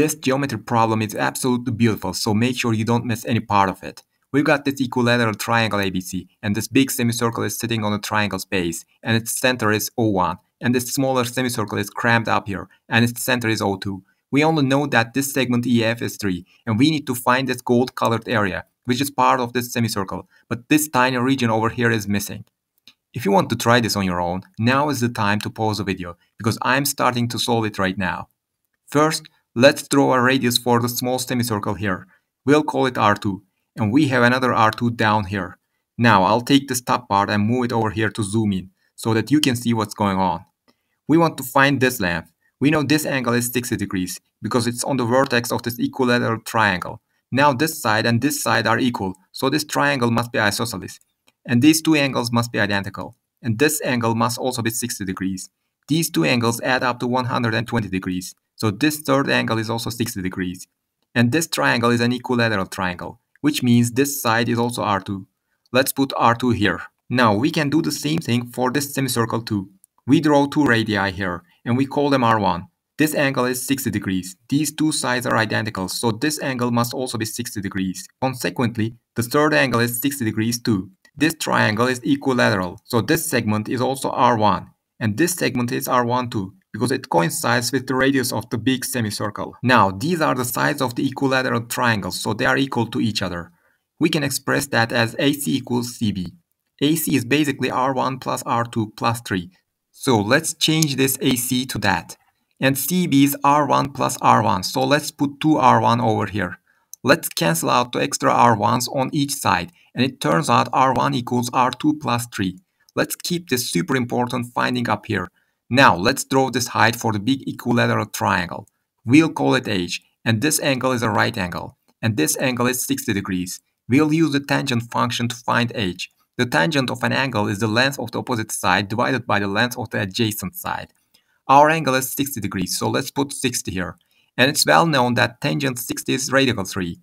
This geometry problem is absolutely beautiful, so make sure you don't miss any part of it. We've got this equilateral triangle ABC, and this big semicircle is sitting on the triangle's base, and its center is O1, and this smaller semicircle is crammed up here, and its center is O2. We only know that this segment EF is 3, and we need to find this gold-colored area, which is part of this semicircle, but this tiny region over here is missing. If you want to try this on your own, now is the time to pause the video, because I'm starting to solve it right now. First, let's draw a radius for the small semicircle here. We'll call it R2, and we have another R2 down here. Now I'll take this top part and move it over here to zoom in, so that you can see what's going on. We want to find this length. We know this angle is 60 degrees, because it's on the vertex of this equilateral triangle. Now this side and this side are equal, so this triangle must be isosceles. And these two angles must be identical. And this angle must also be 60 degrees. These two angles add up to 120 degrees. So this third angle is also 60 degrees. And this triangle is an equilateral triangle, which means this side is also R2. Let's put R2 here. Now we can do the same thing for this semicircle too. We draw two radii here, and we call them R1. This angle is 60 degrees. These two sides are identical, so this angle must also be 60 degrees. Consequently, the third angle is 60 degrees too. This triangle is equilateral, so this segment is also R1, and this segment is R1 too, because it coincides with the radius of the big semicircle. Now, these are the sides of the equilateral triangle, so they are equal to each other. We can express that as AC equals CB. AC is basically R1 plus R2 plus 3. So let's change this AC to that. And CB is R1 plus R1, so let's put 2 R1 over here. Let's cancel out the extra R1s on each side, and it turns out R1 equals R2 plus 3. Let's keep this super important finding up here. Now let's draw this height for the big equilateral triangle. We'll call it h, and this angle is a right angle, and this angle is 60 degrees. We'll use the tangent function to find h. The tangent of an angle is the length of the opposite side divided by the length of the adjacent side. Our angle is 60 degrees, so let's put 60 here and it's well known that tangent 60 is radical 3.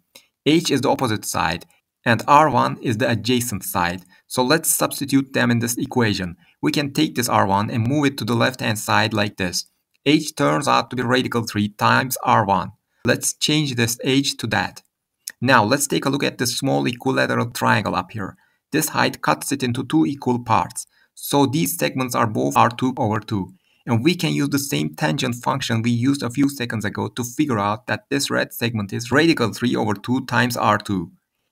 h is the opposite side, and r1 is the adjacent side. So let's substitute them in this equation. We can take this r1 and move it to the left-hand side like this. h turns out to be radical 3 times r1. Let's change this h to that. Now let's take a look at this small equilateral triangle up here. This height cuts it into two equal parts. So these segments are both r2 over 2. And we can use the same tangent function we used a few seconds ago to figure out that this red segment is radical 3 over 2 times r2.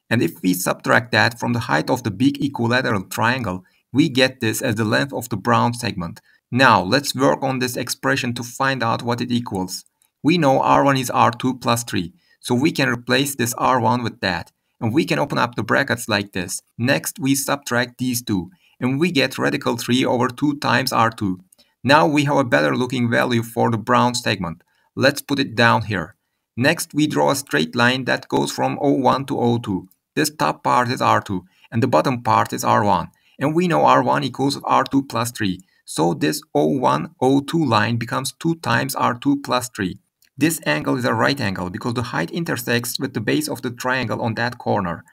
And if we subtract that from the height of the big equilateral triangle, we get this as the length of the brown segment. Now let's work on this expression to find out what it equals. We know r1 is r2 plus 3, so we can replace this r1 with that. And we can open up the brackets like this. Next we subtract these two, and we get radical 3 over 2 times r2. Now we have a better looking value for the brown segment. Let's put it down here. Next, we draw a straight line that goes from O1 to O2. This top part is R2 and the bottom part is R1. And we know R1 equals R2 plus 3. So this O1, O2 line becomes 2 times R2 plus 3. This angle is a right angle because the height intersects with the base of the triangle on that corner.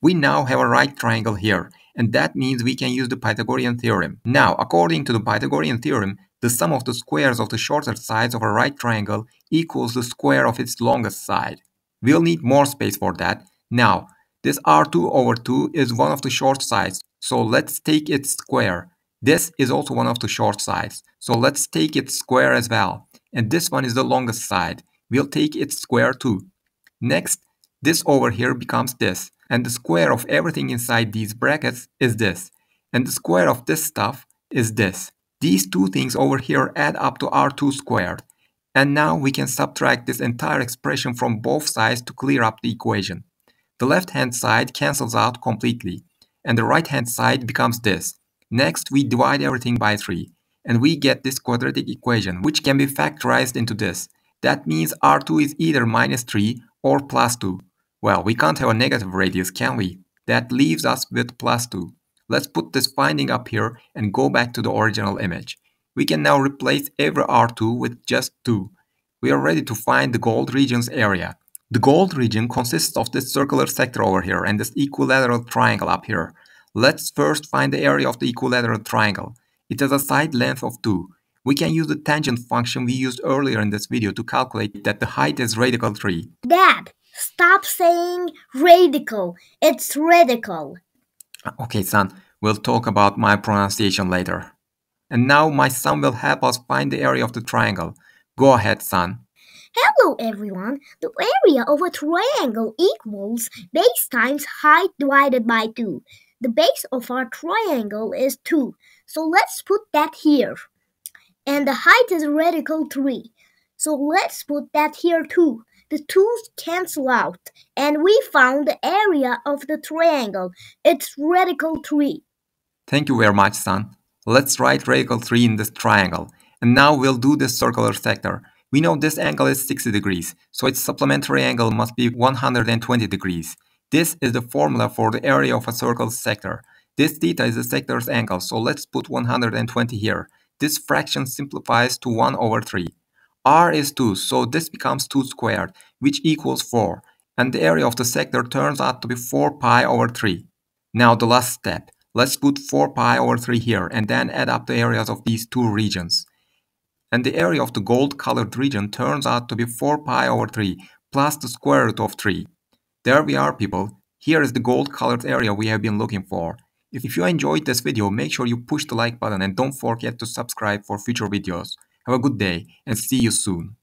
We now have a right triangle here and that means we can use the Pythagorean theorem. Now, according to the Pythagorean theorem, the sum of the squares of the shorter sides of a right triangle equals the square of its longest side. We'll need more space for that. Now, this r2 over 2 is one of the short sides, so let's take its square. This is also one of the short sides, so let's take its square as well. And this one is the longest side. We'll take its square too. Next, this over here becomes this and the square of everything inside these brackets is this, and the square of this stuff is this. These two things over here add up to r2 squared, and now we can subtract this entire expression from both sides to clear up the equation. The left-hand side cancels out completely, and the right-hand side becomes this. Next, we divide everything by 3, and we get this quadratic equation, which can be factorized into this. That means r2 is either minus 3 or plus 2. Well, we can't have a negative radius, can we? That leaves us with plus 2. Let's put this finding up here and go back to the original image. We can now replace every R2 with just 2. We are ready to find the gold region's area. The gold region consists of this circular sector over here and this equilateral triangle up here. Let's first find the area of the equilateral triangle. It has a side length of 2. We can use the tangent function we used earlier in this video to calculate that the height is radical 3. Dad, stop saying radical. It's radical. Okay, son, we'll talk about my pronunciation later. And now my son will help us find the area of the triangle. Go ahead, son. Hello everyone. The area of a triangle equals base times height divided by 2. The base of our triangle is 2. So let's put that here and the height is radical 3. So let's put that here too. The 2's cancel out, and we found the area of the triangle. It's radical 3. Thank you very much, son. Let's write radical 3 in this triangle. And now we'll do this circular sector. We know this angle is 60 degrees, so its supplementary angle must be 120 degrees. This is the formula for the area of a circle sector. This theta is the sector's angle, so let's put 120 here. This fraction simplifies to 1 over 3. r is 2, so this becomes 2 squared, which equals 4, and the area of the sector turns out to be 4 pi over 3. Now the last step. Let's put 4 pi over 3 here and then add up the areas of these two regions. And the area of the gold-colored region turns out to be 4 pi over 3 plus the square root of 3. There we are, people. Here is the gold-colored area we have been looking for. If you enjoyed this video, make sure you push the like button and don't forget to subscribe for future videos. Have a good day and see you soon.